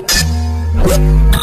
Night.